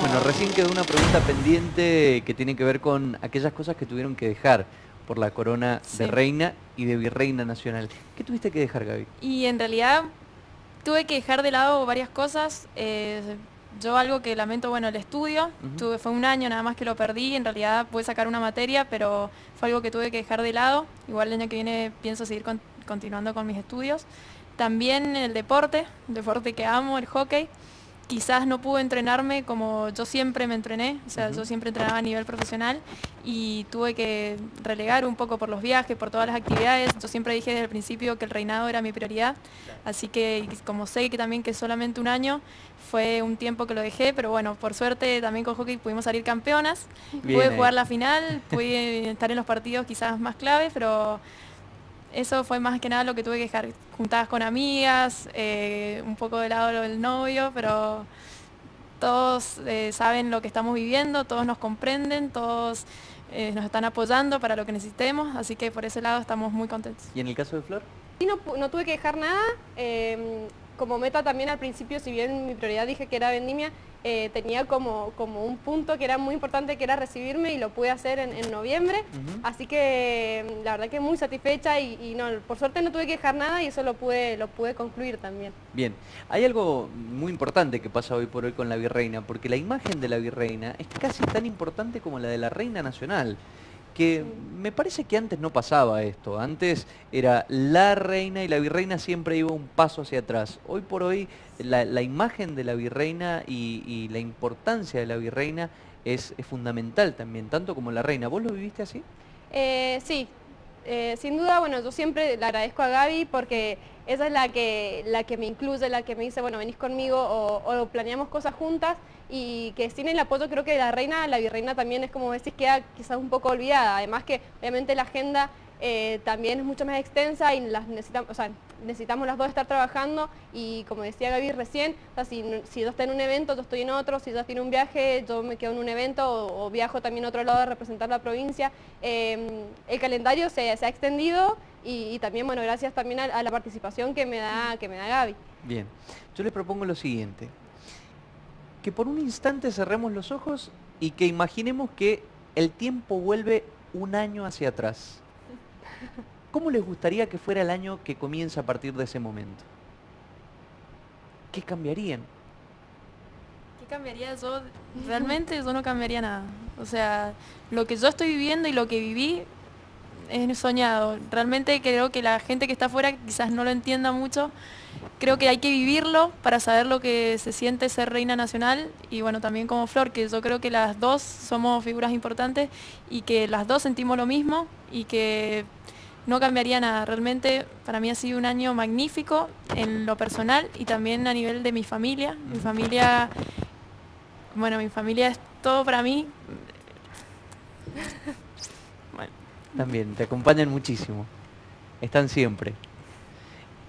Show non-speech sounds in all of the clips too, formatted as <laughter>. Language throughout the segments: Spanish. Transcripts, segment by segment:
Bueno, recién quedó una pregunta pendiente que tiene que ver con aquellas cosas que tuvieron que dejar por la corona Sí. de reina y de virreina nacional. ¿Qué tuviste que dejar, Gaby? Y en realidad tuve que dejar de lado varias cosas. eh, yo algo que lamento, bueno, el estudio. Tuve, fue un año nada más que lo perdí. En realidad pude sacar una materia, pero fue algo que tuve que dejar de lado. Igual el año que viene pienso seguir con- continuando con mis estudios. También el deporte, el deporte que amo, el hockey. Quizás no pude entrenarme como yo siempre me entrené, o sea, yo siempre entrenaba a nivel profesional y tuve que relegar un poco por los viajes, por todas las actividades. Yo siempre dije desde el principio que el reinado era mi prioridad, así que como sé que también que solamente un año, fue un tiempo que lo dejé, pero bueno, por suerte también con hockey pudimos salir campeonas, Bien pude jugar la final, pude estar en los partidos quizás más claves, pero eso fue más que nada lo que tuve que dejar, juntadas con amigas, eh, un poco de lado lo del novio, pero todos eh, saben lo que estamos viviendo, todos nos comprenden, todos eh, nos están apoyando para lo que necesitemos, así que por ese lado estamos muy contentos. ¿Y en el caso de Flor? Sí, no, no tuve que dejar nada. eh, como meta también al principio, si bien mi prioridad dije que era vendimia, eh, tenía como, como un punto que era muy importante, que era recibirme y lo pude hacer en, en noviembre. Así que mm, la verdad que muy satisfecha y, y no, por suerte no tuve que dejar nada y eso lo pude, lo pude concluir también. Bien, hay algo muy importante que pasa hoy por hoy con la virreina, porque la imagen de la virreina es casi tan importante como la de la reina nacional, que me parece que antes no pasaba esto, antes era la reina y la virreina siempre iba un paso hacia atrás. Hoy por hoy la, la imagen de la virreina y, y la importancia de la virreina es, es fundamental también, tanto como la reina. ¿Vos lo viviste así? Eh, sí, eh, sin duda, bueno, yo siempre le agradezco a Gaby porque esa es la que, la que me incluye, la que me dice, bueno, venís conmigo o, o planeamos cosas juntas y que sin el apoyo creo que la reina, la virreina también es como decís, queda quizás un poco olvidada. Además que obviamente la agenda eh, también es mucho más extensa y las necesitamos, necesitamos las dos estar trabajando y como decía Gaby recién, si, si yo estoy en un evento, yo estoy en otro, si ella tiene un viaje, yo me quedo en un evento o, viajo también a otro lado a representar la provincia. Eh, el calendario se, se ha extendido y, y también, bueno, gracias también a, a la participación que me da, que me da Gaby. Bien, yo les propongo lo siguiente, que por un instante cerremos los ojos y que imaginemos que el tiempo vuelve un año hacia atrás. ¿Cómo les gustaría que fuera el año que comienza a partir de ese momento? ¿Qué cambiarían? ¿Qué cambiaría yo? Realmente yo no cambiaría nada. O sea, lo que yo estoy viviendo y lo que viví es soñado. Realmente creo que la gente que está afuera quizás no lo entienda mucho. Creo que hay que vivirlo para saber lo que se siente ser reina nacional y bueno, también como Flor, que yo creo que las dos somos figuras importantes y que las dos sentimos lo mismo y que no cambiaría nada. Realmente para mí ha sido un año magnífico en lo personal y también a nivel de mi familia. Mi familia, bueno, mi familia es todo para mí. También, te acompañan muchísimo. Están siempre.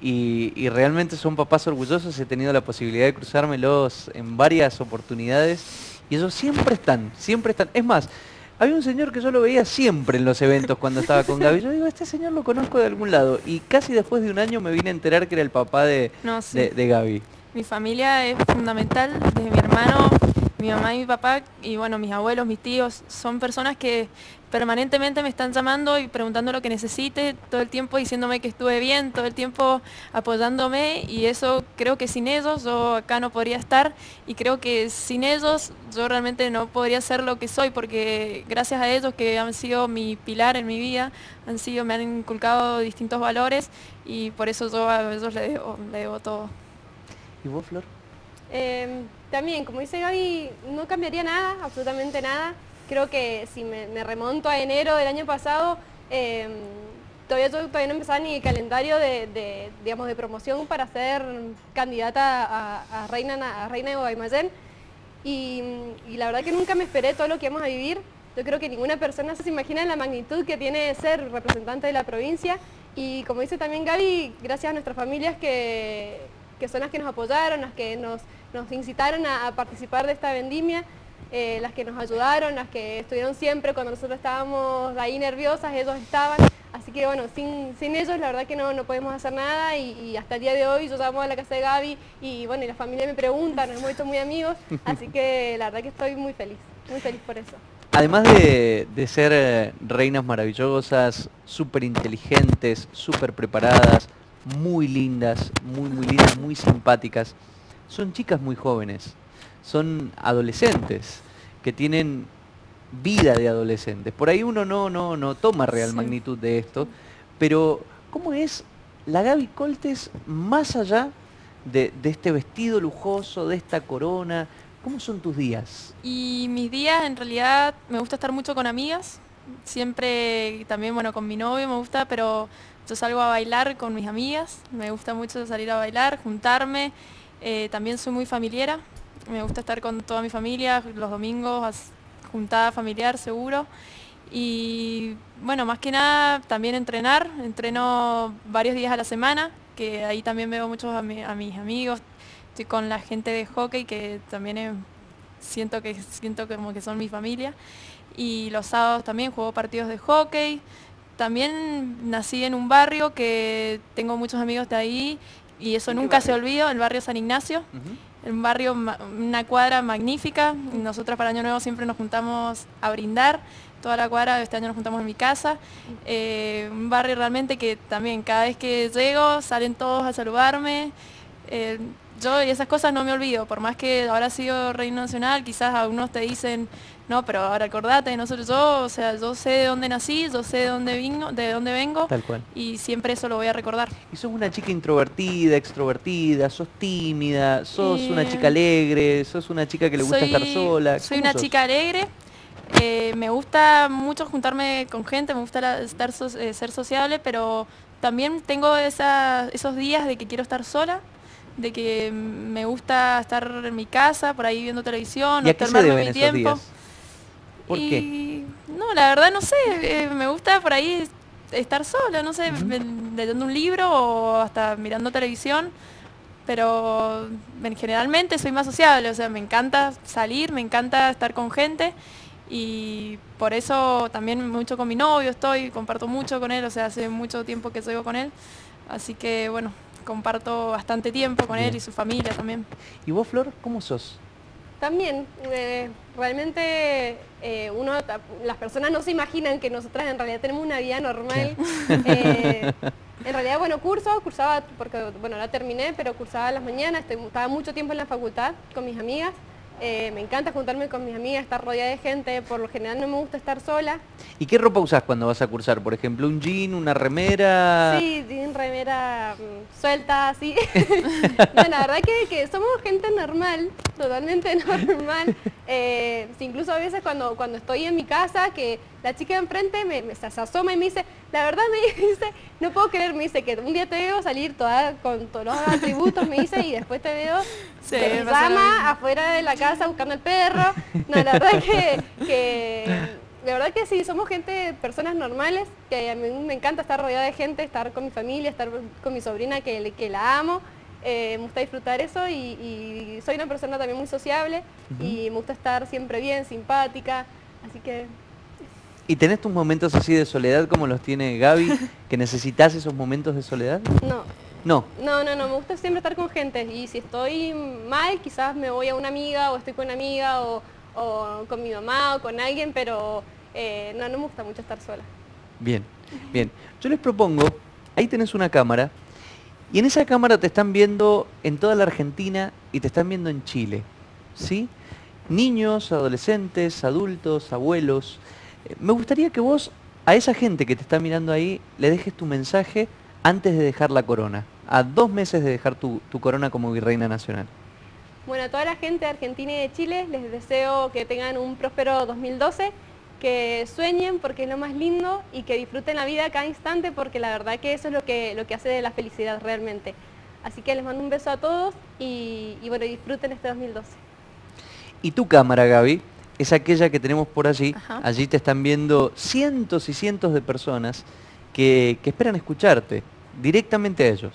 Y, y realmente son papás orgullosos. He tenido la posibilidad de cruzármelos en varias oportunidades. Y ellos siempre están, siempre están. Es más, había un señor que yo lo veía siempre en los eventos cuando estaba con Gaby. Yo digo, este señor lo conozco de algún lado. Y casi después de un año me vine a enterar que era el papá de, no, sí. de, de Gaby. Mi familia es fundamental, desde mi hermano, mi mamá y mi papá, y bueno, mis abuelos, mis tíos, son personas que permanentemente me están llamando y preguntando lo que necesite, todo el tiempo diciéndome que estuve bien, todo el tiempo apoyándome, y eso creo que sin ellos yo acá no podría estar, y creo que sin ellos yo realmente no podría ser lo que soy, porque gracias a ellos que han sido mi pilar en mi vida, han sido, me han inculcado distintos valores, y por eso yo a ellos le debo, le debo todo. ¿Y vos, Flor? Eh, también, como dice Gaby, no cambiaría nada, absolutamente nada. Creo que si me, remonto a enero del año pasado, eh, todavía todavía no empezaba ni el calendario de, digamos, de promoción para ser candidata a, reina, na- a reina de Guaymallén. Y, y la verdad que nunca me esperé todo lo que vamos a vivir. Yo creo que ninguna persona se imagina la magnitud que tiene ser representante de la provincia. Y como dice también Gaby, gracias a nuestras familias que, que son las que nos apoyaron, las que nos, nos incitaron a, a participar de esta vendimia. eh, las que nos ayudaron, las que estuvieron siempre cuando nosotros estábamos ahí nerviosas, ellos estaban. Así que bueno, sin, sin ellos la verdad que no, no podemos hacer nada y, hasta el día de hoy yo llamo a la casa de Gaby y bueno, y la familia me pregunta, nos hemos hecho muy amigos, <laughs> así que la verdad que estoy muy feliz, muy feliz por eso. Además de, de ser eh, reinas maravillosas, súper inteligentes, súper preparadas, muy lindas, muy, muy lindas, muy simpáticas, son chicas muy jóvenes, son adolescentes que tienen vida de adolescentes. Por ahí uno no, no, no toma real magnitud de esto, pero ¿cómo es la Gaby Coltes más allá de, este vestido lujoso, de esta corona? ¿Cómo son tus días? Y mis días en realidad me gusta estar mucho con amigas, siempre también bueno con mi novio me gusta, pero yo salgo a bailar con mis amigas, me gusta mucho salir a bailar, juntarme, eh, también soy muy familiera, me gusta estar con toda mi familia los domingos, juntada familiar seguro. Y bueno, más que nada también entrenar, entreno varios días a la semana, que ahí también veo muchos a, mis amigos, estoy con la gente de hockey que también siento que siento como que son mi familia. Y los sábados también juego partidos de hockey. También nací en un barrio que tengo muchos amigos de ahí y eso nunca se olvida, el barrio San Ignacio un barrio, una cuadra magnífica. Nosotras para Año Nuevo siempre nos juntamos a brindar. Toda la cuadra, este año nos juntamos en mi casa. Eh, un barrio realmente que también cada vez que llego salen todos a saludarme. Eh, yo y esas cosas no me olvido, por más que ahora sido reino nacional, quizás algunos te dicen, no, pero ahora acordate, nosotros yo, o sea, yo sé de dónde nací, yo sé de dónde vengo, de dónde vengo. Tal cual. Y siempre eso lo voy a recordar. Y sos una chica introvertida, extrovertida, sos tímida, sos una chica alegre, sos una chica que le gusta estar sola. Soy una chica alegre. Eh, me gusta mucho juntarme con gente, me gusta estar eh, ser sociable, pero también tengo esos días de que quiero estar sola de que me gusta estar en mi casa, por ahí viendo televisión, ¿Y a mi tiempo. ¿Por y, No, la verdad no sé, eh, me gusta por ahí estar sola, no sé, leyendo un libro o hasta mirando televisión, pero generalmente soy más sociable, o sea, me encanta salir, me encanta estar con gente y por eso también mucho con mi novio estoy, comparto mucho con él, o sea, hace mucho tiempo que sigo con él, así que bueno, comparto bastante tiempo con él y su familia también. ¿Y vos, Flor, cómo sos? También, eh, realmente eh, uno, las personas no se imaginan que nosotras en realidad tenemos una vida normal. Eh, <laughs> en realidad, bueno, curso, cursaba, porque bueno, la terminé, pero cursaba las mañanas, estaba mucho tiempo en la facultad con mis amigas. Eh, me encanta juntarme con mis amigas, estar rodeada de gente, por lo general no me gusta estar sola. ¿Y qué ropa usás cuando vas a cursar? Por ejemplo, un jean, una remera... Sí, jean, remera mm, suelta, así. <laughs> no, la verdad que, que, somos gente normal, totalmente <laughs> normal. Eh, incluso a veces cuando, cuando estoy en mi casa, que la chica de enfrente me, se asoma y me dice, la verdad me <laughs> dice, no puedo creer, me dice que un día te veo salir toda con todos los atributos, me dice, y después te veo <laughs> sí, afuera de la casa buscando el perro. No, la verdad que, que la verdad que sí, somos gente, personas normales, que a mí me encanta estar rodeada de gente, estar con mi familia, estar con mi sobrina que, que la amo. Eh, me gusta disfrutar eso y, soy una persona también muy sociable y me gusta estar siempre bien, simpática, así que ¿Y tenés tus momentos así de soledad como los tiene Gaby? ¿Que necesitas esos momentos de soledad? No. No. No, no, no, me gusta siempre estar con gente y si estoy mal quizás me voy a una amiga o estoy con una amiga o, con mi mamá o con alguien, pero eh, no, no me gusta mucho estar sola. Bien, bien. Yo les propongo, ahí tenés una cámara y en esa cámara te están viendo en toda la Argentina y te están viendo en Chile, ¿sí? Niños, adolescentes, adultos, abuelos. Me gustaría que vos a esa gente que te está mirando ahí le dejes tu mensaje antes de dejar la corona, a dos meses de dejar tu, corona como virreina nacional. Bueno, a toda la gente de Argentina y de Chile les deseo que tengan un próspero 2012, que sueñen porque es lo más lindo y que disfruten la vida cada instante porque la verdad que eso es lo que, lo que hace de la felicidad realmente. Así que les mando un beso a todos y, y bueno, disfruten este 2012. ¿Y tu cámara, Gaby? Es aquella que tenemos por allí. Allí te están viendo cientos y cientos de personas que, esperan escucharte directamente a ellos.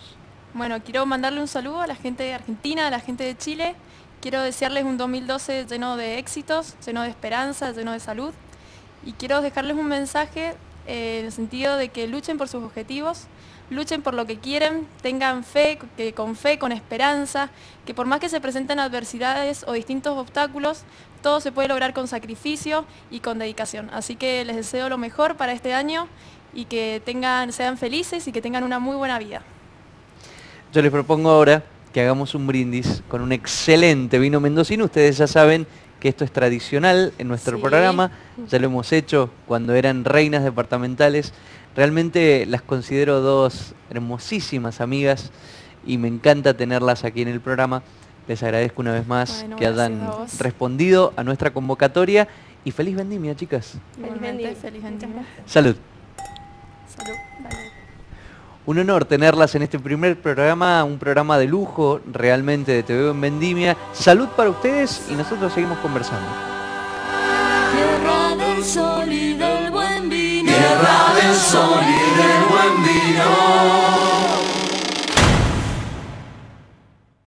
Bueno, quiero mandarle un saludo a la gente de Argentina, a la gente de Chile, quiero desearles un 2012 lleno de éxitos, lleno de esperanza, lleno de salud. Y quiero dejarles un mensaje eh, en el sentido de que luchen por sus objetivos, luchen por lo que quieren, tengan fe, que con fe, con esperanza, que por más que se presenten adversidades o distintos obstáculos, todo se puede lograr con sacrificio y con dedicación. Así que les deseo lo mejor para este año y que tengan, sean felices y que tengan una muy buena vida. Yo les propongo ahora que hagamos un brindis con un excelente vino mendocino. Ustedes ya saben que esto es tradicional en nuestro Sí. programa, ya lo hemos hecho cuando eran reinas departamentales. Realmente las considero dos hermosísimas amigas y me encanta tenerlas aquí en el programa. Les agradezco una vez más Bueno, que hayan a respondido a nuestra convocatoria y feliz vendimia, chicas. Vendimia. feliz vendimia. Salud. Salud. Un honor tenerlas en este primer programa, un programa de lujo realmente de TV en Vendimia. Salud para ustedes y nosotros seguimos conversando. Tierra del sol y del buen vino. Tierra del sol y del buen vino.